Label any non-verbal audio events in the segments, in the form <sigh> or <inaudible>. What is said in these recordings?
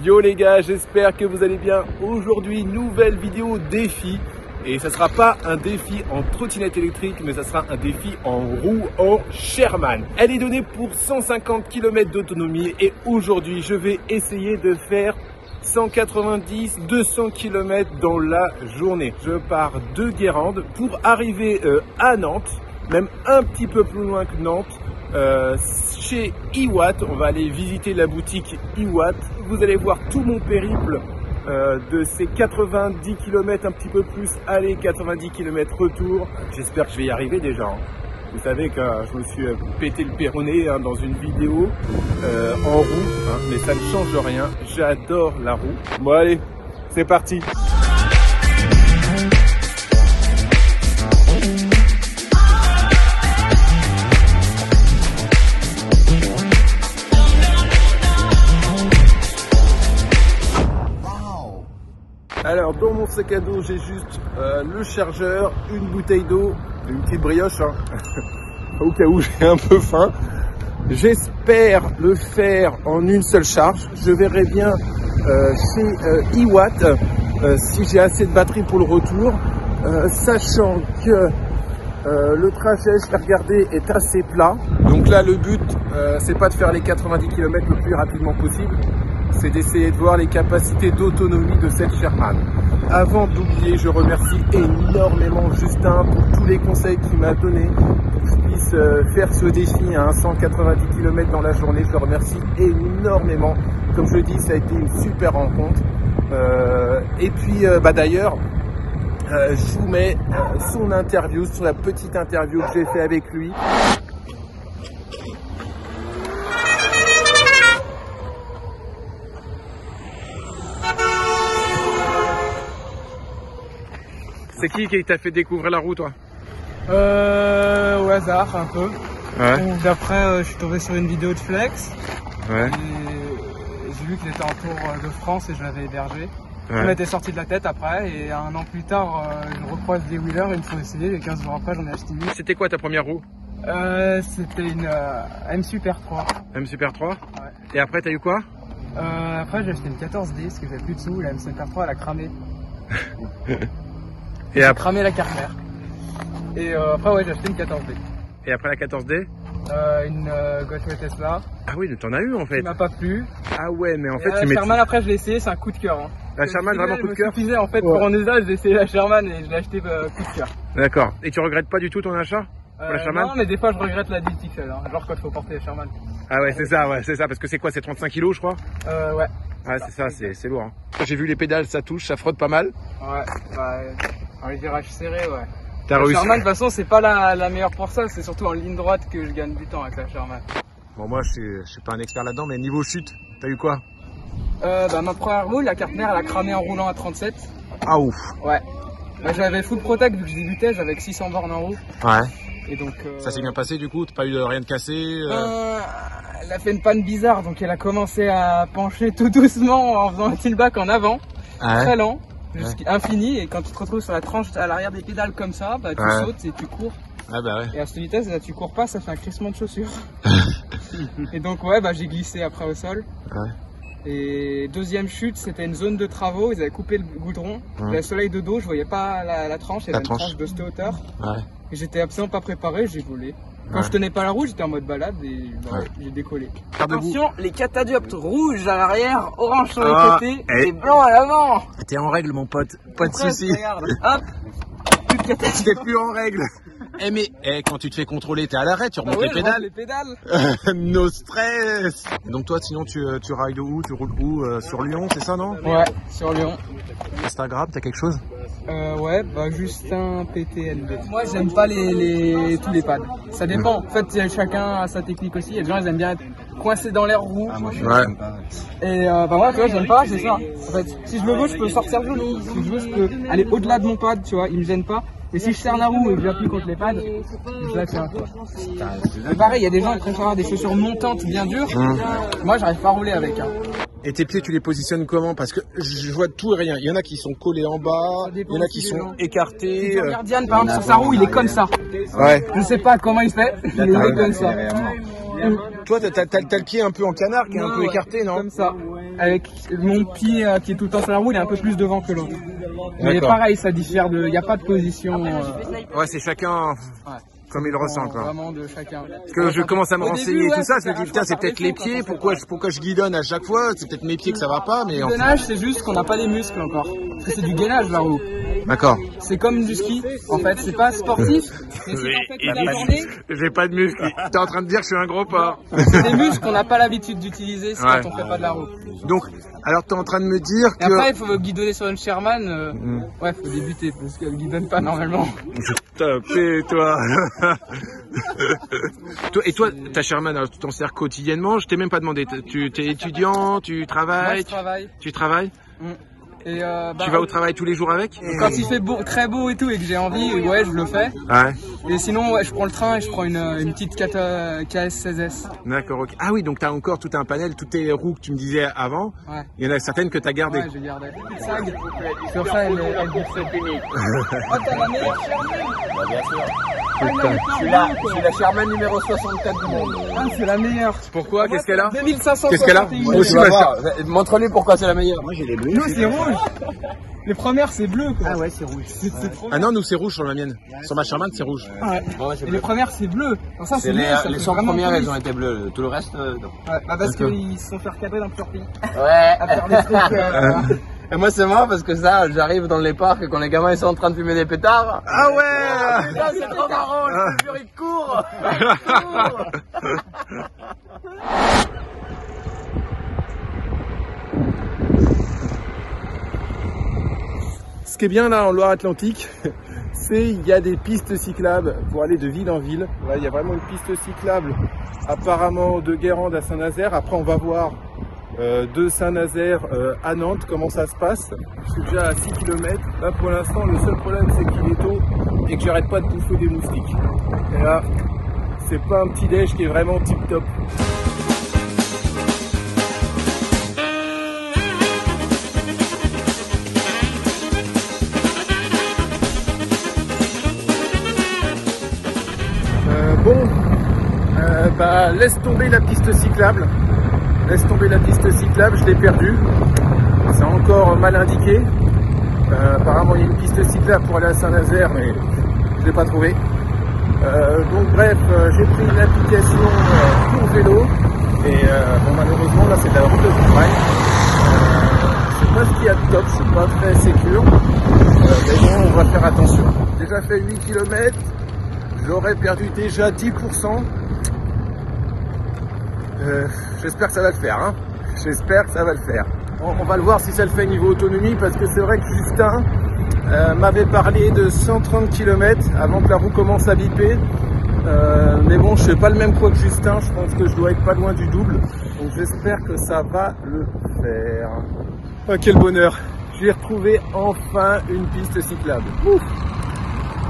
Yo les gars, j'espère que vous allez bien. Aujourd'hui, nouvelle vidéo défi. Et ça sera pas un défi en trottinette électrique, mais ça sera un défi en roue en Sherman. Elle est donnée pour 150 km d'autonomie et aujourd'hui, je vais essayer de faire 190-200 km dans la journée. Je pars de Guérande pour arriver euh, à Nantes, même un petit peu plus loin que Nantes, euh, chez Iwatt. On va aller visiter la boutique Iwatt. Vous allez voir tout mon périple euh, de ces 90 km, un petit peu plus aller, 90 km retour. J'espère que je vais y arriver déjà. hein. Vous savez que euh, je me suis pété le péroné hein, dans une vidéo en roue, hein, mais ça ne change rien. J'adore la roue. Bon allez, c'est parti. Alors dans mon sac à dos j'ai juste euh, le chargeur, une bouteille d'eau, une petite brioche, hein, <laughs> au cas où j'ai un peu faim. J'espère le faire en une seule charge. Je verrai bien euh, chez euh, Iwatt euh, si j'ai assez de batterie pour le retour, sachant que le trajet, je l'ai regardé, est assez plat. Donc là, le but, c'est pas de faire les 90 km le plus rapidement possible, c'est d'essayer de voir les capacités d'autonomie de cette Sherman. Avant d'oublier, je remercie énormément Justin pour tous les conseils qu'il m'a donnés pour que je puisse euh, faire ce défi à 190 km dans la journée. Je le remercie énormément. Comme je dis, ça a été une super rencontre. Euh, et puis, euh, bah, d'ailleurs, je vous mets son interview, sur la petite interview que j'ai fait avec lui. C'est qui qui t'a fait découvrir la roue, toi Euh, au hasard, un peu. Ouais, D'après, euh, je suis tombé sur une vidéo de Flex ouais, et j'ai vu qu'il était en tour euh, de France et je l'avais hébergé. Ouais. m'étais sorti de la tête après et un an plus tard, euh, je recroise des wheelers, ils me font essayer et 15 jours après, j'en ai acheté une. C'était quoi ta première roue Euh, C'était une euh, M Super 3. M Super 3 Et après, t'as eu quoi Euh, après, j'ai acheté une 14D parce que j'avais plus de sous. La M Super 3, elle a cramé. <laughs> Et après, cramé la carte mère. Et euh, après, ouais, j'ai acheté une 14D. et après la 14D Euh, une euh, Ghostway Tesla Ah oui, mais t'en as eu en qui fait. m'a pas plu. Ah ouais, mais en Et fait, la tu mets. Sherman, après, je l'ai essayé, c'est un coup de cœur. Hein. La Sherman, vraiment coup de cœur Je me suffisait en fait pour en usage, j'ai essayé la Sherman et je l'ai acheté euh, coup de cœur. D'accord. Et tu regrettes pas du tout ton achat Euh, la Sherman? Non, mais des fois je regrette la 10 XL, hein, genre quand il faut porter la Sherman. Ah ouais, c'est ça, ouais, c'est ça. Parce que c'est quoi C'est 35 kilos, je crois? Euh, ouais. Ah, c'est ça, c'est c'est lourd. hein. J'ai vu les pédales, ça touche, ça frotte pas mal. Ouais, bah, un virage serré, ouais. T'as La réussi. Sherman, de toute façon, c'est pas la, la meilleure pour ça, c'est surtout en ligne droite que je gagne du temps avec la Sherman. Bon, moi, je suis, pas un expert là-dedans, mais niveau chute, t'as eu quoi? Euh, bah, ma première roue, la carte mère, elle a cramé en roulant à 37. Ah ouf. Ouais. Bah, j'avais full protect vu que je débutais, j'avais que 600 bornes en roue. Ouais. Et donc. euh, Ça s'est bien passé du coup? T'as pas eu de rien de cassé euh? Euh, elle a fait une panne bizarre, donc elle a commencé à pencher tout doucement en faisant un tilt-back en avant, Ah très lent, infini, et quand tu te retrouves sur la tranche à l'arrière des pédales comme ça, bah tu Ouais. sautes et tu cours. Ah bah ouais. Et à cette vitesse, là tu cours pas, ça fait un crissement de chaussures. <laughs> et donc ouais, bah j'ai glissé après au sol. Ouais. Et deuxième chute, c'était une zone de travaux, ils avaient coupé le goudron, Ouais. j'avais le soleil de dos, je voyais pas la, la tranche, il y La avait une tranche. tranche de cette hauteur. Et j'étais absolument pas préparé, j'ai volé. Quand Ouais. je tenais pas la roue, j'étais en mode balade et bah, Ouais. j'ai décollé. Attention, les catadioptes rouges à l'arrière, orange sur les Ah, côtés et- et blanc à l'avant. T'es en règle, mon pote. Pas de soucis. Regarde, hop, plus <laughs> de catadioptes. T'es plus en règle. Eh mais, eh, quand tu te fais contrôler, t'es à l'arrêt, tu Ah remontes ouais, les je rentre pédales. les pédales. <laughs> no stress. Donc toi, sinon, tu, euh, tu rides où? Tu roules où Euh, Sur Lyon, c'est ça, non? Ouais, sur Lyon. Instagram, t'as quelque chose? Euh, ouais, bah Justin PTLB. Moi, j'aime pas les, les, tous les pads. Ça dépend. En fait, chacun a sa technique aussi. Il gens, ils aiment bien être coincés dans l'air roux. Ouais. Et euh, bah moi, tu vois, j'aime pas, c'est ça. En fait, si je le veux, je peux sortir joli. Si je veux, je peux aller au-delà de mon pad, tu vois, il me gêne pas. Et si je serre la roue et que j'appuie contre les pads, je la tiens. pareil, il y a des gens qui préfèrent des chaussures montantes bien dures. Moi, j'arrive pas à rouler avec. Hein. Et tes pieds, tu les positionnes comment? Parce que je vois tout et rien. Il y en a qui sont collés en bas, il y en a qui sont gens. écartés. Tu euh, Diane, par exemple, sur sa roue, il est comme ça. Ouais. Je sais pas comment il fait, il est comme ça. Toi, t'as t'as- t'as- t'as le pied un peu en canard qui est un peu ouais, écarté, non Comme ça. avec mon pied euh, qui est tout le temps sur la roue, il est un peu plus devant que l'autre. Mais D'accord. pareil, ça diffère de. Il n'y a pas de position. euh, Ouais, c'est chacun ouais. comme il le ressent, quoi. Vraiment de chacun. Parce que je commence à me Au renseigner début, et tout ça, je c'est me dis putain je c'est peut-être les pieds, pourquoi je, pourquoi je guidonne à chaque fois, c'est peut-être mes pieds que ça va pas, mais Le en fait- gainage, c'est juste qu'on n'a pas les muscles encore. Parce que c'est du gainage la roue. D'accord. C'est comme du ski. En fait, c'est pas sportif. Mais la journée, J'ai pas de muscles. T'es en train de dire que je suis un gros porc. c'est des muscles qu'on n'a pas l'habitude d'utiliser si Ouais. quand on fait pas de la roue. Donc, alors t'es en train de me dire Et que... après, il faut guidonner sur une Sherman. euh, Mm. Ouais, faut débuter parce qu'elle guidonne pas normalement. Tapé, toi. <laughs> Toi- Et toi, ta Sherman, alors, tu t'en sers quotidiennement? Je t'ai même pas demandé. Tu es étudiant, tu Moi, travailles, je travaille. tu travailles? Et euh, bah, Tu vas au travail tous les jours avec Quand il fait beau, très beau et tout et que j'ai envie, ouais, je le fais. Ouais. Et sinon, ouais, je prends le train et je prends une, euh, une petite 4, euh, KS16S. D'accord, ok. Ah oui, donc t'as encore tout un panel, toutes tes roues que tu me disais avant. Ouais. Il y en a certaines que t'as gardées. Ouais, j'ai gardé. Petite sag. Sur ça, elle <laughs> la Sherman Putain. Je suis là, je suis la Sherman numéro 64 du monde. Ah, c'est la meilleure. Pourquoi Qu'est-ce qu'elle a? 2561. Qu'est-ce qu'elle a? Moi aussi, ma Sher- Montre-lui pourquoi c'est la meilleure. Moi j'ai les bleus. Nous, c'est rouge. Les premières, c'est bleu, quoi. Ah ouais, c'est rouge. C'est c'est trop Ah non, nous c'est rouge sur la mienne. Sur ma Sherman, c'est rouge. Ouais. Et les premières, c'est bleu. Alors ça, C'est c'est les, bleu, ça les fait 100 vraiment premières, police. elles ont été bleues. Tout le reste, euh, non. Ouais, bah parce qu'ils se sont fait recadrer dans plusieurs pays. Ouais. À faire des trucs, euh, <laughs> Et moi c'est marrant parce que ça, j'arrive dans les parcs quand les gamins ils sont en train de fumer des pétards. Ah ouais Putain, c'est trop marrant, le chauffeur il court. <laughs> Ce qui est bien là en Loire-Atlantique, <laughs> c'est il y a des pistes cyclables pour aller de ville en ville. Là, il y a vraiment une piste cyclable apparemment de Guérande à Saint-Nazaire. Après, on va voir euh, de Saint-Nazaire euh, à Nantes comment ça se passe? Je suis déjà à 6 km. Là, pour l'instant, le seul problème, c'est qu'il est tôt et que j'arrête pas de bouffer des moustiques. Et là, c'est pas un petit déj qui est vraiment tip top. Euh, bon, bah, laisse tomber la piste cyclable. Laisse tomber la piste cyclable, je l'ai perdue. C'est encore mal indiqué. Euh, apparemment, il y a une piste cyclable pour aller à Saint-Nazaire, mais je l'ai pas trouvé. Euh, donc bref, euh, j'ai pris une application pour vélo et bon, malheureusement là c'est de la route de campagne. C'est pas ce qu'il y a de top, c'est pas très sécure. Mais bon, on va faire attention. Déjà fait 8 km, J'aurais perdu déjà 10%. Euh, J'espère que ça va le faire. Hein. J'espère que ça va le faire. On, va le voir si ça le fait niveau autonomie parce que c'est vrai que Justin euh, m'avait parlé de 130 km avant que la roue commence à biper. Euh, mais bon, je fais pas le même poids que Justin. Je pense que je dois être pas loin du double. Donc j'espère que ça va le faire. Oh, quel bonheur. J'ai retrouvé enfin une piste cyclable. Ouf.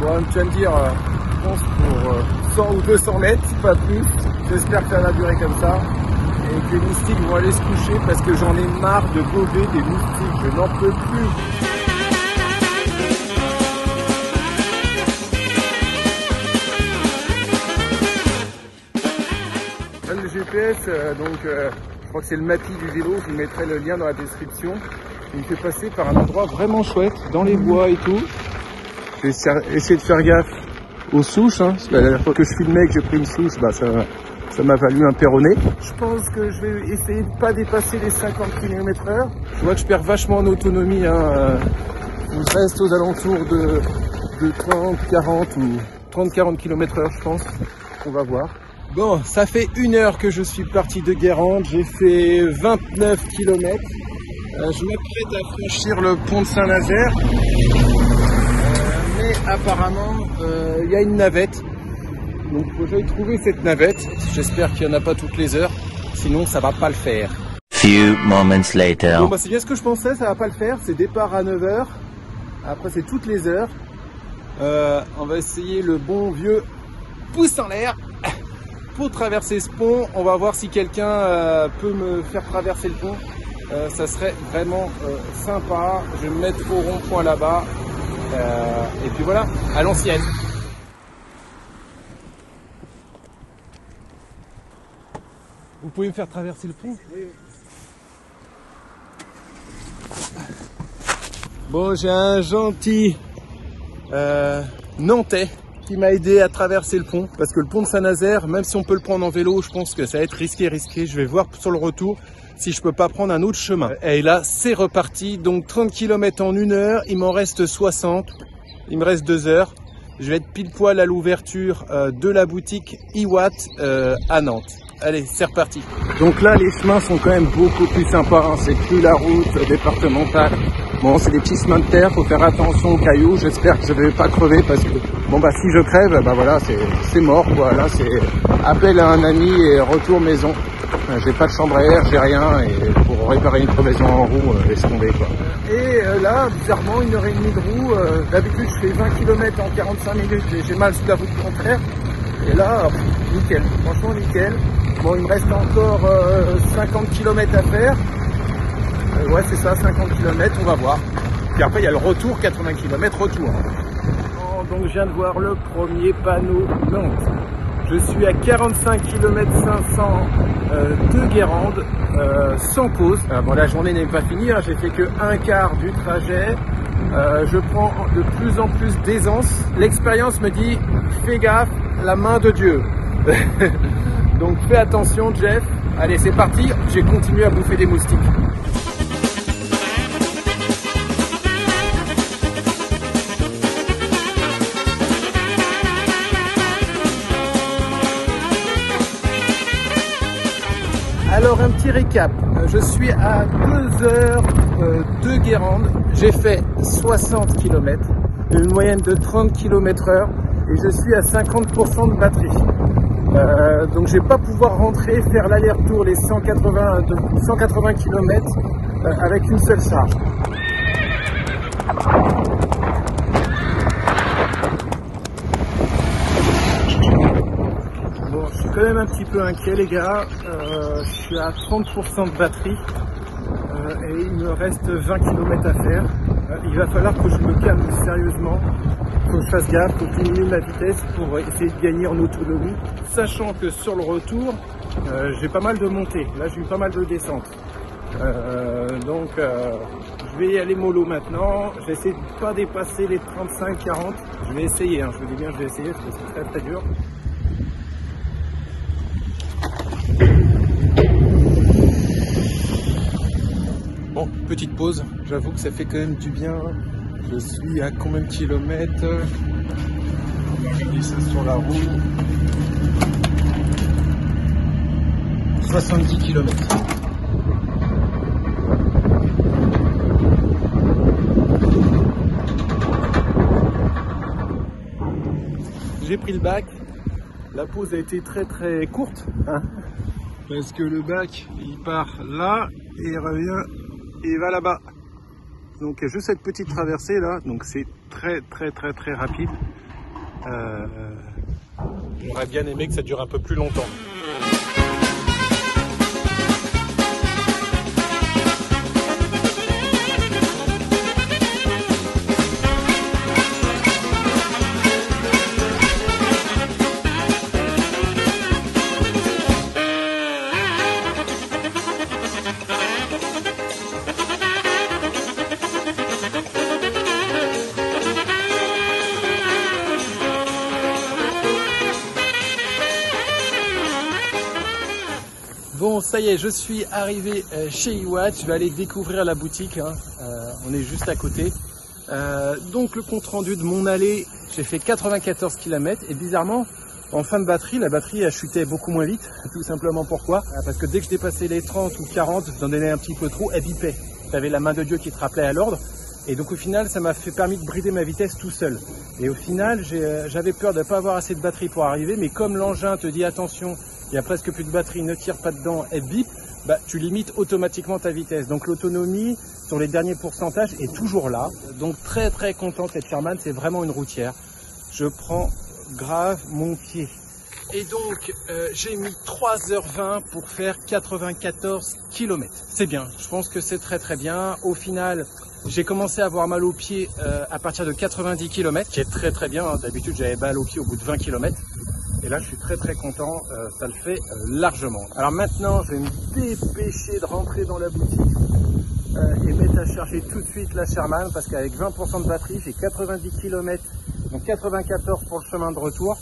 Bon, tu vas me dire, pense pour euh, 100 ou 200 mètres, pas plus. J'espère que ça va durer comme ça. Et que les moustiques vont aller se coucher parce que j'en ai marre de gober des moustiques. Je n'en peux plus. Le GPS, euh, donc euh, je crois que c'est le Mati du vélo, je vous mettrai le lien dans la description. Il me fait passer par un endroit vraiment chouette, dans les bois et tout. Je vais essa- essayer de faire gaffe aux souches. Hein, la dernière fois que je filmais que j'ai pris une souche, bah, ça ça m'a valu un perronné. Je pense que je vais essayer de pas dépasser les 50 km heure. Je vois que je perds vachement en autonomie. Hein, euh, je reste aux alentours de, de 30, 40 ou 30-40 km heure, je pense. On va voir. Bon, ça fait une heure que je suis parti de Guérande. J'ai fait 29 km. je m'apprête à franchir le pont de Saint-Nazaire. Apparemment, euh, il y a une navette. Donc faut que j'aille trouver cette navette. J'espère qu'il n'y en a pas toutes les heures. Sinon, ça va pas le faire. Few moments later. Bon, bah, c'est bien ce que je pensais, ça va pas le faire. C'est départ à 9h. Après, c'est toutes les heures. Euh, on va essayer le bon vieux pouce en l'air pour traverser ce pont. On va voir si quelqu'un euh, peut me faire traverser le pont. Euh, ça serait vraiment sympa. Je vais me mettre au rond-point là-bas. Euh, et puis voilà, à l'ancienne. Vous pouvez me faire traverser le pont oui. Bon, j'ai un gentil euh, Nantais qui m'a aidé à traverser le pont parce que le pont de Saint-Nazaire, même si on peut le prendre en vélo, je pense que ça va être risqué, risqué. Je vais voir sur le retour si je peux pas prendre un autre chemin. Et là, c'est reparti. Donc 30 km en une heure, il m'en reste 60. Il me reste deux heures. Je vais être pile poil à l'ouverture euh, de la boutique Iwat euh, à Nantes. Allez, c'est reparti. Donc là, les chemins sont quand même beaucoup plus sympas. Hein. C'est plus la route départementale. Bon, c'est des petits chemins de terre. Faut faire attention aux cailloux. J'espère que je vais pas crever parce que bon bah si je crève, bah voilà, c'est mort. Voilà, c'est appel à un ami et retour maison. Euh, j'ai pas de chambre à air, j'ai rien et pour réparer une crevaison en roue, euh, laisse tomber quoi. Et euh, là, bizarrement, une heure et demie de roue. D'habitude, je fais 20 km en 45 minutes j'ai mal sur la route contraire. Et là, nickel, franchement nickel. Bon, il me reste encore 50 km à faire. ouais, c'est ça, 50 km, on va voir. Puis après, il y a le retour, 80 km retour. Donc, je viens de voir le premier panneau Nantes. Je suis à 45 km 500 de Guérande, euh, sans pause. Euh, bon, la journée n'est pas finie, hein. j'ai fait que un quart du trajet. Euh, je prends de plus en plus d'aisance. L'expérience me dit, fais gaffe, la main de Dieu. <laughs> Donc fais attention Jeff. Allez, c'est parti, j'ai continué à bouffer des moustiques. Alors un petit récap, je suis à 2 heures euh, de Guérande, j'ai fait 60 km, une moyenne de 30 km heure et je suis à 50% de batterie. Euh, donc je vais pas pouvoir rentrer, faire l'aller-retour les 180, 180 km avec une seule charge. Quand même un petit peu inquiet les gars. Euh, je suis à 30% de batterie euh, et il me reste 20 km à faire. Euh, il va falloir que je me calme sérieusement, que je fasse gaffe, que je diminue ma vitesse pour essayer de gagner en autonomie. Sachant que sur le retour, j'ai pas mal de montées. Là j'ai eu pas mal de descentes. donc je vais y aller mollo maintenant. Je vais essayer de pas dépasser les 35-40. Je vais essayer, hein. je vous dis bien je vais essayer parce que c'est très très dur. Petite pause, j'avoue que ça fait quand même du bien. Je suis à combien de kilomètres? Sur la roue. 70 km. J'ai pris le bac. La pause a été très très courte. Hein, parce que le bac il part là et il revient et va là-bas. Donc il y a juste cette petite traversée là, donc c'est très très très très rapide. Euh, on aurait bien aimé que ça dure un peu plus longtemps. Ça y est, je suis arrivé euh, chez Iwatch. Je vais aller découvrir la boutique. Hein. Euh, on est juste à côté. Euh, donc le compte rendu de mon allée, j'ai fait 94 km et bizarrement, en fin de batterie, la batterie a chuté beaucoup moins vite. <laughs> Tout simplement pourquoi? Parce que dès que je dépassais les 30 ou 40, j'en donnais un petit peu trop, elle bipait. avais la main de Dieu qui te rappelait à l'ordre. Et donc au final, ça m'a fait permis de brider ma vitesse tout seul. Et au final, j'avais peur de ne pas avoir assez de batterie pour arriver, mais comme l'engin te dit attention, il y a presque plus de batterie, ne tire pas dedans, elle bip, bah, tu limites automatiquement ta vitesse. Donc l'autonomie sur les derniers pourcentages est toujours là. Donc très très content cette Sherman, c'est vraiment une routière. Je prends grave mon pied. Et donc euh, j'ai mis 3h20 pour faire 94 km. C'est bien, je pense que c'est très très bien. Au final, j'ai commencé à avoir mal aux pieds euh, à partir de 90 km, qui est très très bien. D'habitude j'avais mal aux pieds au bout de 20 km. Et là, je suis très très content, euh, ça le fait euh, largement. Alors maintenant, je vais me dépêcher de rentrer dans la boutique euh, et mettre à charger tout de suite la Sherman parce qu'avec 20% de batterie, j'ai 90 km, donc 94 pour le chemin de retour.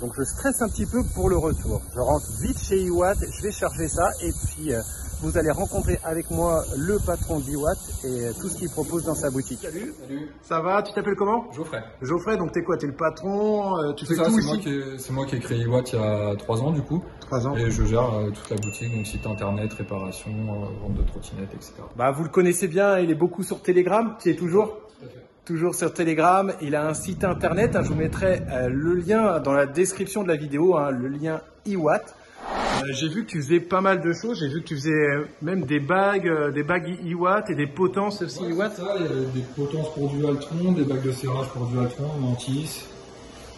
Donc je stresse un petit peu pour le retour. Je rentre vite chez Iwatt, je vais charger ça et puis vous allez rencontrer avec moi le patron d'Iwatt et tout ce qu'il propose dans sa boutique. Salut. Salut, Ça va Tu t'appelles comment? Geoffrey. Geoffrey, donc t'es quoi? T'es le patron euh, Tu C'est fais ça, tout c'est moi, ici? qui ai- c'est moi qui ai créé Watt il y a 3 ans du coup. Trois ans. Et je gère euh, toute la boutique, donc site internet, réparation, euh, vente de trottinettes, etc. Bah, vous le connaissez bien, il est beaucoup sur Telegram, qui est toujours toujours sur Telegram. Il a un site internet, hein, je vous mettrai euh, le lien dans la description de la vidéo, hein, le lien iWatt. Euh, j'ai vu que tu faisais pas mal de choses, j'ai vu que tu faisais même des bagues, euh, des bagues iWatt et des potences aussi iWatt. Ça, il y a des potences pour du Altron, des bacs de serrage pour du Altron, Mantis.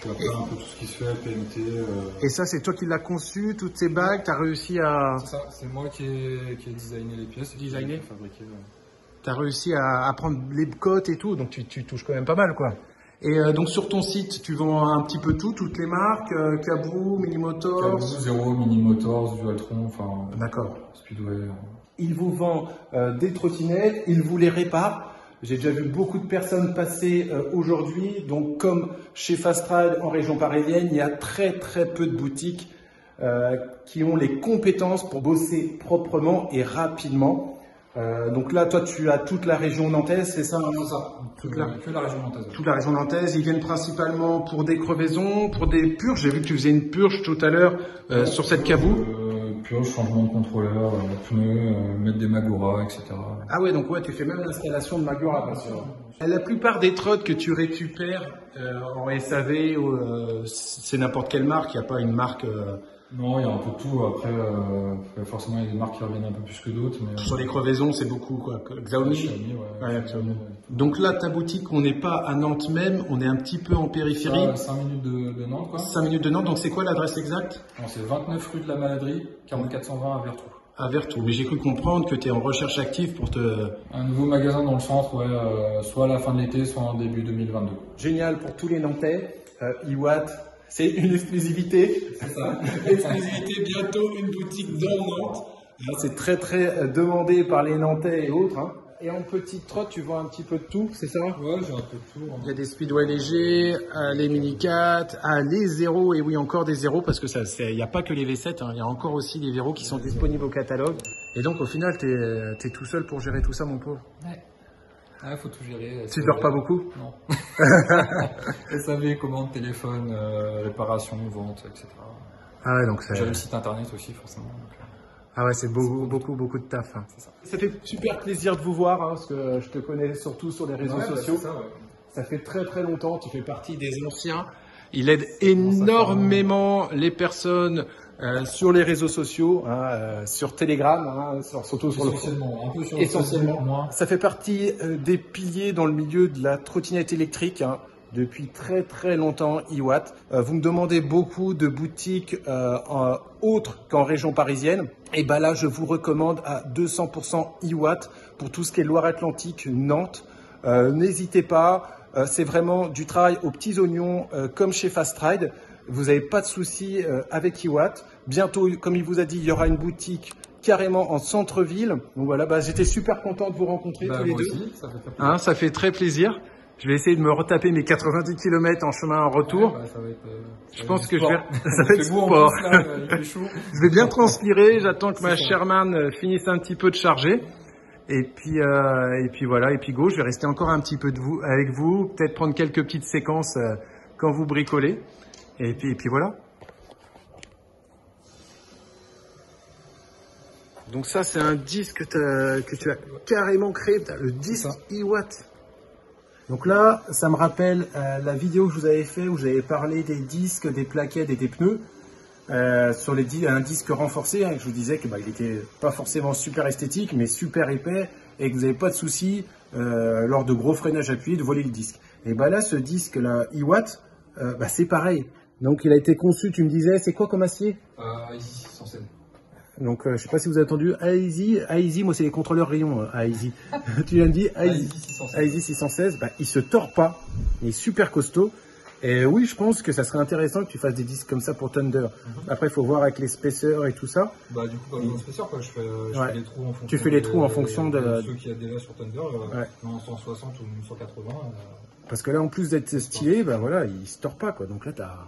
Puis après un peu tout ce qui se fait, PMT. euh, Et ça, c'est toi qui l'as conçu, toutes ces bagues, tu as réussi à, C'est ça, c'est moi qui ai, qui ai designé les pièces. Designé fabriqué. euh. t'as réussi à, à prendre les cotes et tout, donc tu, tu touches quand même pas mal, quoi. Et euh, donc sur ton site, tu vends un petit peu tout, toutes les marques, euh, Cabro, Minimotor. Cabot, Zero, Mini Motors, du Altron, enfin. D'accord. Speedway. euh. Il vous vend euh, des trottinettes, il vous les répare. J'ai déjà vu beaucoup de personnes passer euh, aujourd'hui. Donc, comme chez Fastrad en région parisienne, il y a très très peu de boutiques euh, qui ont les compétences pour bosser proprement et rapidement. Euh, donc là, toi, tu as toute la région nantaise, c'est ça hein ça, Toute la- que la région nantaise. toute la région nantaise. Ils viennent principalement pour des crevaisons, pour des purges. J'ai vu que tu faisais une purge tout à l'heure euh, sur cette cabou. Euh, purge, changement de contrôleur, euh, pneus, euh, mettre des Magora, etc. Ah ouais, donc ouais, tu fais même l'installation de Magura, bien sûr. La plupart des trottes que tu récupères euh, en SAV, euh, c'est n'importe quelle marque, il n'y a pas une marque... euh, Non, il y a un peu de tout. Après, euh, forcément, il y a des marques qui reviennent un peu plus que d'autres. Mais, sur les crevaisons, c'est beaucoup, quoi. Xiaomi. Xiaomi, ouais. Ouais, Xiaomi. Donc là, ta boutique, on n'est pas à Nantes même, on est un petit peu en périphérie. 5 minutes de, de Nantes, quoi. 5 minutes de Nantes, donc c'est quoi l'adresse exacte? Non, c'est 29 rue de la Maladrie, 4420 à Vertou. À Vertou. Mais j'ai cru comprendre que tu es en recherche active pour te... Un nouveau magasin dans le centre, ouais, euh, soit à la fin de l'été, soit en début 2022. Génial pour tous les Nantais. Euh, Iwatt, c'est une exclusivité. exclusivité, bientôt une boutique dans Nantes. C'est très très euh, demandé par les Nantais et autres. hein. Et en petite trotte, tu vois un petit peu de tout, c'est ça? Ouais, j'ai un peu de tout. hein. Il y a des speedway légers, euh, les mini 4, ah, les zéros, et oui encore des zéros parce que ça, c'est- il n'y a pas que les V7, hein, il y a encore aussi les zéros qui sont disponibles au catalogue. Et donc au final, tu es, tout seul pour gérer tout ça, mon pauvre? Ouais, faut tout gérer. Tu dors pas beaucoup Non. <laughs> SAV, commande, téléphone, euh, réparation, vente, etc. Ah ouais, donc. J'ai le site internet aussi, forcément. donc, euh, Ah ouais, c'est beaucoup, beaucoup, beaucoup de taf. hein. ça. Ça fait super plaisir de vous voir, hein, parce que je te connais surtout sur les réseaux Ouais, bah, sociaux. ça, ouais. Ça fait très très longtemps, tu fais partie des anciens. Il aide énormément les personnes euh, sur les réseaux sociaux, hein, euh, sur Telegram, hein, sur- surtout sur le Essentiellement, un peu sur Essentiellement. Facebook, moi. Ça fait partie euh, des piliers dans le milieu de la trottinette électrique hein, depuis très très longtemps, Iwatt. Vous me demandez beaucoup de boutiques en- autres qu'en région parisienne. Et ben là, je vous recommande à 200% Iwatt pour tout ce qui est Loire-Atlantique, Nantes. N'hésitez pas, c'est vraiment du travail aux petits oignons comme chez Fast Ride. Vous n'avez pas de souci euh, avec Iwatt. Bientôt, comme il vous a dit, il y aura une boutique carrément en centre-ville. Donc voilà, bah, j'étais super content de vous rencontrer Bah, tous les moi deux. aussi, ça fait très plaisir. Hein, ça fait très plaisir. Je vais essayer de me retaper mes 90 km en chemin en retour. Ouais, bah, ça va être, euh, ça Je pense que je sport. vais, <laughs> <laughs> ça va être sport. plus, là. <laughs> Je vais bien transpirer. J'attends que ma. Sherman euh, finisse un petit peu de charger. Et puis, euh, et puis voilà. Et puis go, je vais rester encore un petit peu de vous, avec vous. Peut-être prendre quelques petites séquences euh, quand vous bricolez. Et puis, et puis voilà. Donc ça, c'est un disque que, tu as carrément créé, le disque. Iwatt. Donc là, ça me rappelle euh, la vidéo que je vous avais fait où j'avais parlé des disques, des plaquettes et des pneus euh, sur les di- un disque renforcé. hein, que je vous disais que bah, il était pas forcément super esthétique, mais super épais et que vous n'avez pas de souci euh, lors de gros freinages appuyés de voler le disque. Et bah là, ce disque là, Iwatt, euh, bah, c'est pareil. Donc il a été conçu, tu me disais, c'est quoi comme acier Euh, ici, sans scène. Donc euh, je sais pas si vous avez entendu, Aizy, Aizy, moi c'est les contrôleurs rayons, euh, Aizy. <laughs> tu viens de dire Aizy. Ici, sans scène. Aizy 616, bah, il se tord pas, il est super costaud. Et oui, je pense que ça serait intéressant que tu fasses des disques comme ça pour Thunder. Après, il faut voir avec les spacers et tout ça. Bah, du coup, pas besoin de spécial, quoi. Je fais, je Ouais. fais les trous en fonction. Tu fais les trous en fonction de- de ceux qu'il y a déjà sur Thunder, euh, Ouais. en 160 ou 180. euh, Parce que là, en plus d'être stylé, bah voilà, il se tord pas, quoi. Donc là, t'as.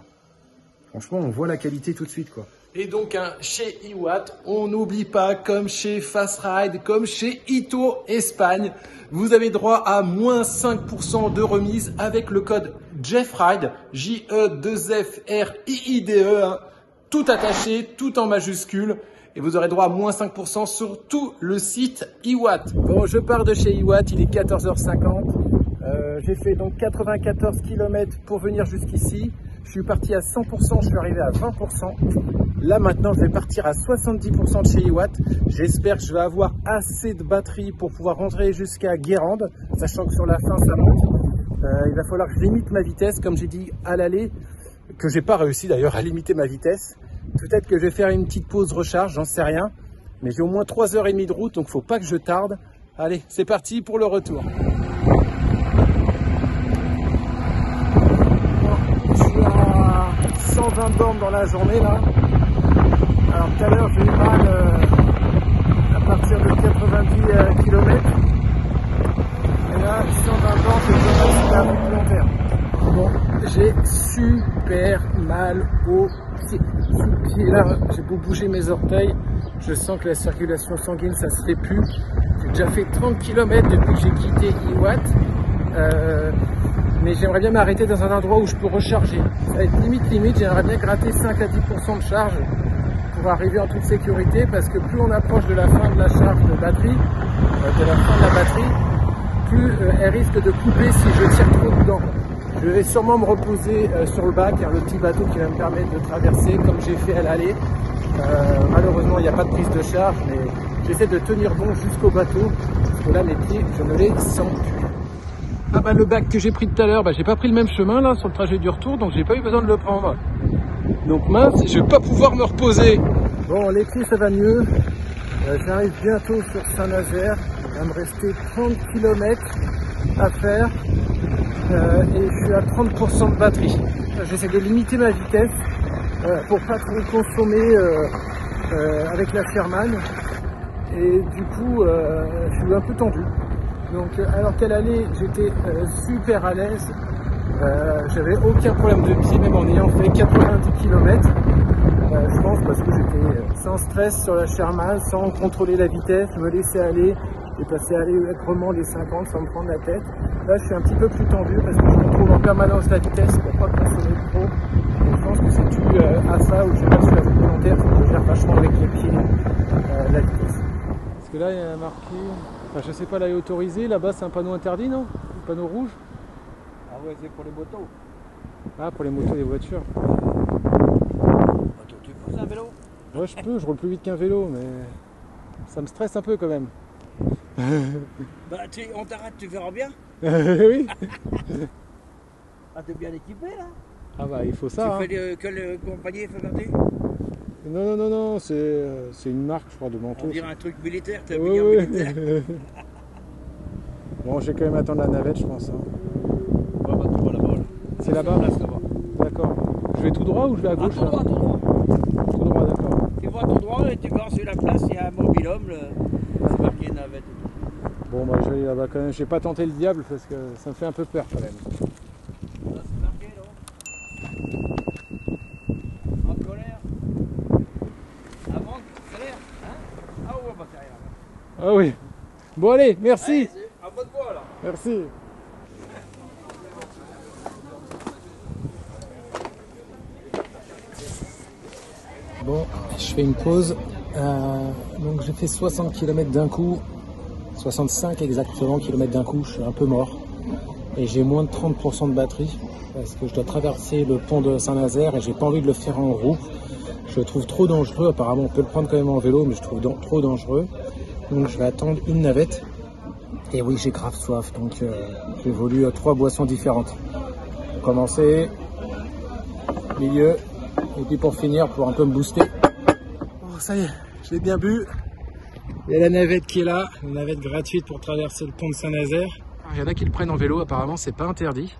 Franchement, on voit la qualité tout de suite, quoi. Et donc, hein, chez Iwatt, on n'oublie pas, comme chez Fast Ride, comme chez Ito Espagne, vous avez droit à moins 5% de remise avec le code JeffRide, J-E-2-F-R-I-I-D-E, hein, tout attaché, tout en majuscule. Et vous aurez droit à moins 5% sur tout le site Iwatt. Bon, je pars de chez Iwatt, il est 14h50. Euh, j'ai fait donc 94 km pour venir jusqu'ici. Je suis parti à 100%, je suis arrivé à 20%. Là maintenant, je vais partir à 70% de chez Iwatt. J'espère que je vais avoir assez de batterie pour pouvoir rentrer jusqu'à Guérande, sachant que sur la fin, ça monte. Euh, il va falloir que je limite ma vitesse, comme j'ai dit à l'aller, que j'ai pas réussi d'ailleurs à limiter ma vitesse. Peut-être que je vais faire une petite pause recharge, j'en sais rien. Mais j'ai au moins 3h30 de route, donc faut pas que je tarde. Allez, c'est parti pour le retour. Je suis à 120 bornes dans la journée là. Alors tout à l'heure j'ai eu mal euh, à partir de 90 km. Et là 120 bornes plus long terme. Bon, j'ai super mal au pied. Sous le pied là, j'ai beau bouger mes orteils, je sens que la circulation sanguine ça se fait plus. J'ai déjà fait 30 km depuis que j'ai quitté Iwatt. Euh, mais j'aimerais bien m'arrêter dans un endroit où je peux recharger. Limite limite, j'aimerais bien gratter 5 à 10% de charge pour arriver en toute sécurité parce que plus on approche de la fin de la charge de batterie, euh, de la fin de la batterie, plus euh, elle risque de couper si je tire trop dedans. Je vais sûrement me reposer euh, sur le bac, le petit bateau qui va me permettre de traverser comme j'ai fait à l'aller. Malheureusement, il n'y a pas de prise de charge, mais j'essaie de tenir bon jusqu'au bateau parce que là, mes pieds, je ne les sens plus. Ah bah le bac que j'ai pris tout à l'heure, bah j'ai pas pris le même chemin là sur le trajet du retour, donc j'ai pas eu besoin de le prendre. Donc mince, je vais pas pouvoir me reposer. Bon, les pieds ça va mieux. Euh, J'arrive bientôt sur Saint-Nazaire. Il va me rester 30 km à faire Euh, et je suis à 30% de batterie. Euh, J'essaie de limiter ma vitesse euh, pour pas trop consommer avec la Sherman. Et du coup, je suis un peu tendu. Donc, euh, alors qu'elle allait, j'étais euh, super à l'aise. Euh, J'avais aucun problème de pied, même en ayant fait 90 km. Euh, je pense parce que j'étais euh, sans stress sur la Sherman, sans contrôler la vitesse, me laissais aller et passer aller aigrement les 50 sans me prendre la tête. Là, je suis un petit peu plus tendu parce que je contrôle en permanence la vitesse pour pas consommer trop. Donc, je pense que c'est dû euh, à ça où j'ai pas su la volontaire, faut que je gère vachement avec les pieds la vitesse. Parce que là, il y a marqué, enfin, je sais pas, là, est autorisé. Là-bas, c'est un panneau interdit, non? Un panneau rouge? Ah ouais, c'est pour les motos. Ah, pour les motos et les voitures. Tu pousses un vélo? Ouais, je peux, je roule plus vite qu'un vélo, mais ça me stresse un peu quand même. <laughs> Bah, tu, on t'arrête, tu verras bien. <laughs> oui. Ah, t'es bien équipé là? Ah bah, il faut ça. tu hein. fais quelle compagnie fait partie? Non, non, non, non, c'est euh, c'est une marque, je crois, de manteau. On dirait un truc militaire, t'es Ouais, ouais. militaire. <laughs> bon, j'ai quand même attendre la navette, je pense. hein. Ouais, bah, tu vois là-bas. là. C'est là-bas là-bas. D'accord. Je vais tout droit ou je vais à Ah, gauche tout là droit, tout droit. Tout droit, d'accord. Tu vois tout droit et tu vois sur la place, il y a un mobilhome, le... c'est marqué navette. Bon, bah, je vais aller là-bas quand même. Je vais pas tenter le diable parce que ça me fait un peu peur quand même. Là, c'est marqué là. En colère. Avant, salaire. Hein Ah ouais, bah c'est rien. Ah oui. Bon, allez, merci. Allez, c'est à votre voix là. Merci. Bon, je fais une pause. Euh, donc j'ai fait 60 km d'un coup, 65 exactement km d'un coup, je suis un peu mort. Et j'ai moins de 30% de batterie parce que je dois traverser le pont de Saint-Nazaire et j'ai pas envie de le faire en roue. Je le trouve trop dangereux. Apparemment, on peut le prendre quand même en vélo, mais je trouve trop dangereux. Donc je vais attendre une navette. Et oui, j'ai grave soif, donc euh, j'ai voulu euh, trois boissons différentes. Pour commencer, milieu, et puis pour finir, pour un peu me booster. Oh, ça y est, je l'ai bien bu. Il y a la navette qui est là, une navette gratuite pour traverser le pont de Saint-Nazaire. Il y en a qui le prennent en vélo, apparemment, c'est pas interdit.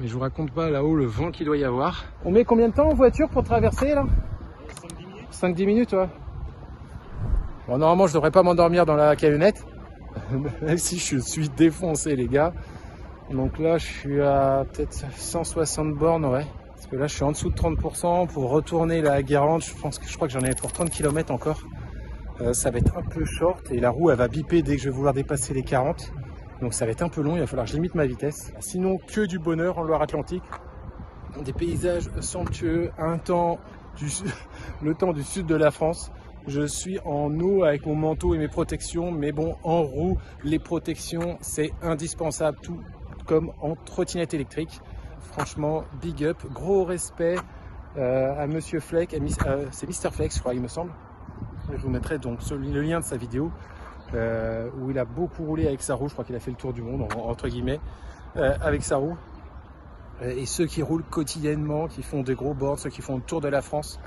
Mais je vous raconte pas là-haut le vent qu'il doit y avoir. On met combien de temps en voiture pour traverser là? 5-10 minutes, ouais. Bon, normalement, je devrais pas m'endormir dans la camionnette. <laughs> Même si je suis défoncé, les gars. Donc là, je suis à peut-être 160 bornes, ouais. Parce que là, je suis en dessous de 30%. Pour retourner la Guérande, je pense que je crois que j'en ai pour 30 km encore. Euh, ça va être un peu short et la roue, elle va biper dès que je vais vouloir dépasser les 40. Donc ça va être un peu long, il va falloir que je limite ma vitesse. Sinon, que du bonheur en Loire-Atlantique. Des paysages somptueux, un temps du, <laughs> le temps du sud de la France. Je suis en eau avec mon manteau et mes protections, mais bon, en roue, les protections, c'est indispensable, tout comme en trottinette électrique. Franchement, big up, gros respect euh, à Monsieur Fleck, euh, c'est Mister Flex, je crois, il me semble. Je vous mettrai donc le lien de sa vidéo euh, où il a beaucoup roulé avec sa roue. Je crois qu'il a fait le tour du monde, entre guillemets, avec sa roue. Et ceux qui roulent quotidiennement, qui font des gros boards, ceux qui font le tour de la France,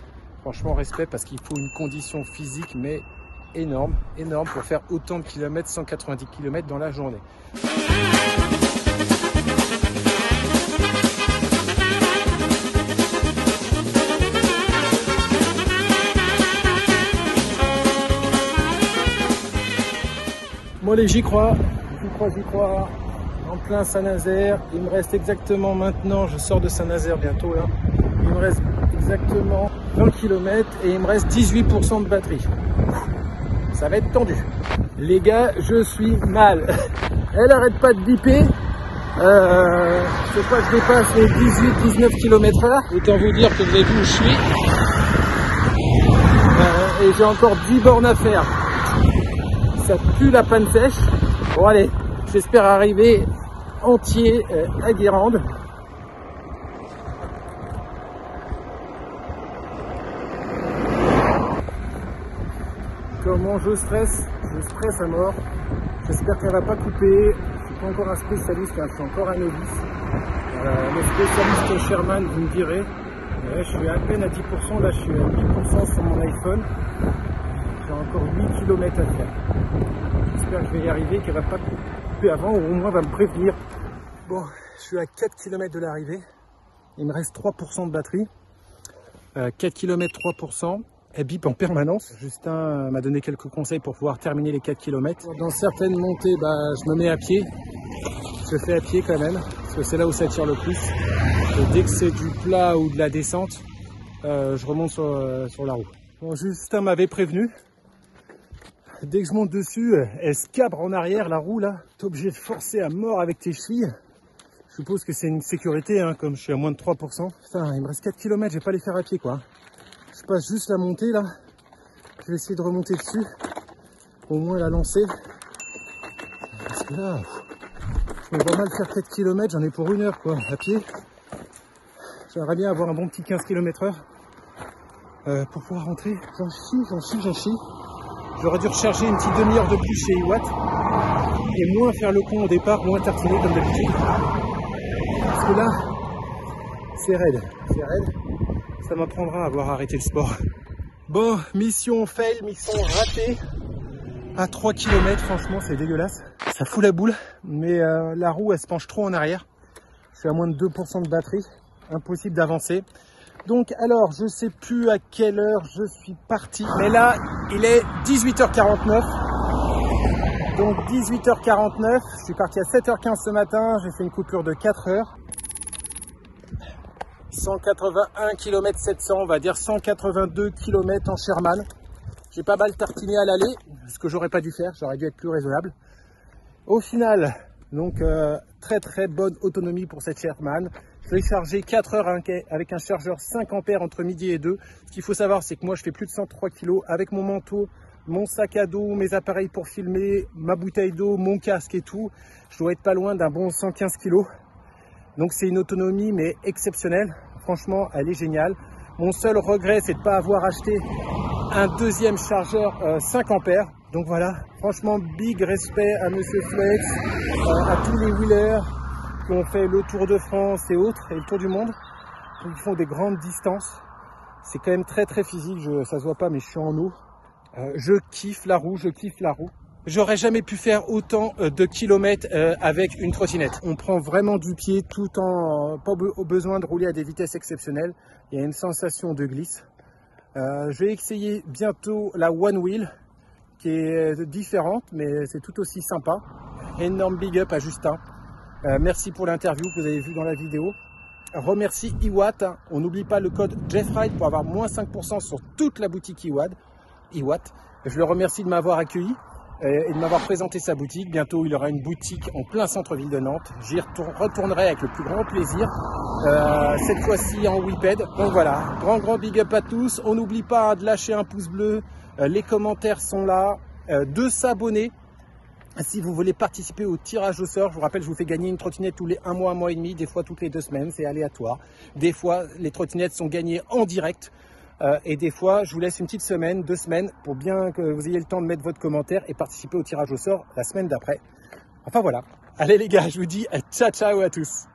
franchement, respect parce qu'il faut une condition physique, mais énorme, énorme pour faire autant de kilomètres, 190 km dans la journée. Moi les j'y crois, j'y crois, j'y crois, en plein Saint-Nazaire. Il me reste exactement maintenant, je sors de Saint-Nazaire bientôt là, me reste exactement 20 km et il me reste 18% de batterie. Ça va être tendu. Les gars, je suis mal. <laughs> Elle arrête pas de biper. Euh, je crois que je dépasse les 18-19 km heure. Autant vous dire que vous avez vu où je suis. Euh, et j'ai encore 10 bornes à faire ça pue la panne sèche. Bon allez, j'espère arriver entier euh, à Guérande. Je stresse Je stresse à mort. J'espère qu'elle va pas couper. Je suis pas encore un spécialiste, hein, je suis encore un novice. Euh, le spécialiste Sherman, vous me direz. je suis à peine à 10%, là je suis à 8% sur mon iPhone encore 8 km à faire. J'espère que je vais y arriver, qu'elle va pas couper avant, ou au moins va me prévenir. Bon, je suis à 4 km de l'arrivée. Il me reste 3% de batterie. 4 km 3%. Elle bip en permanence. Justin m'a donné quelques conseils pour pouvoir terminer les 4 km. Dans certaines montées, bah, je me mets à pied. Je fais à pied quand même, parce que c'est là où ça tire le plus. Et dès que c'est du plat ou de la descente, euh, je remonte sur, euh, sur la roue. Bon, Justin m'avait prévenu, dès que je monte dessus, elle se cabre en arrière, la roue là. T'es obligé de forcer à mort avec tes chevilles. Je suppose que c'est une sécurité, hein, comme je suis à moins de 3%. Putain, il me reste 4 km, je vais pas les faire à pied quoi. Je passe juste la montée là. Je vais essayer de remonter dessus. Au moins la lancer. Parce que là, je me vois mal faire 4 km, j'en ai pour une heure quoi, à pied. J'aimerais bien avoir un bon petit 15 km heure. Euh, pour pouvoir rentrer. J'en chie, j'en chie, j'en chie. J'aurais dû recharger une petite demi-heure de plus chez Iwat et moins faire le con au départ, moins tartiner comme d'habitude. Parce que là, c'est raide, c'est raide. Ça m'apprendra à avoir arrêté le sport. Bon, mission fail, mission ratée. À 3 km, franchement, c'est dégueulasse. Ça fout la boule, mais euh, la roue, elle se penche trop en arrière. Je suis à moins de 2% de batterie. Impossible d'avancer. Donc alors, je sais plus à quelle heure je suis parti. Mais là, il est 18h49. Donc 18h49, je suis parti à 7h15 ce matin, j'ai fait une coupure de 4 heures. 181 km 700, on va dire 182 km en Sherman. J'ai pas mal tartiné à l'aller, ce que j'aurais pas dû faire, j'aurais dû être plus raisonnable. Au final, donc euh, très très bonne autonomie pour cette Sherman. Je l'ai chargé 4 heures avec un chargeur 5 ampères entre midi et 2. Ce qu'il faut savoir, c'est que moi, je fais plus de 103 kg avec mon manteau, mon sac à dos, mes appareils pour filmer, ma bouteille d'eau, mon casque et tout. Je dois être pas loin d'un bon 115 kg. Donc c'est une autonomie mais exceptionnelle. Franchement, elle est géniale. Mon seul regret, c'est de ne pas avoir acheté un deuxième chargeur 5 euh, ampères. Donc voilà, franchement, big respect à Monsieur Flex, euh, à tous les wheelers, qui ont fait le Tour de France et autres, et le Tour du Monde. Ils font des grandes distances. C'est quand même très très physique, je, ça se voit pas, mais je suis en eau. Euh, je kiffe la roue, je kiffe la roue. J'aurais jamais pu faire autant euh, de kilomètres euh, avec une trottinette. On prend vraiment du pied tout en pas besoin de rouler à des vitesses exceptionnelles. Il y a une sensation de glisse. Euh, je vais essayer bientôt la One Wheel qui est différente mais c'est tout aussi sympa. Énorme big up à Justin. merci pour l'interview que vous avez vu dans la vidéo. Remercie Iwatt. On n'oublie pas le code JeffRide pour avoir moins 5% sur toute la boutique Iwatt. Iwatt. Je le remercie de m'avoir accueilli et de m'avoir présenté sa boutique. Bientôt, il aura une boutique en plein centre-ville de Nantes. J'y retournerai avec le plus grand plaisir, euh, cette fois-ci en WePed. Donc voilà, grand grand big up à tous. On n'oublie pas de lâcher un pouce bleu. Euh, les commentaires sont là. Euh, de s'abonner. Si vous voulez participer au tirage au sort, je vous rappelle, je vous fais gagner une trottinette tous les un mois, un mois et demi, des fois toutes les deux semaines, c'est aléatoire. Des fois, les trottinettes sont gagnées en direct. Euh, et des fois, je vous laisse une petite semaine, deux semaines, pour bien que vous ayez le temps de mettre votre commentaire et participer au tirage au sort la semaine d'après. Enfin voilà. Allez les gars, je vous dis ciao ciao à tous.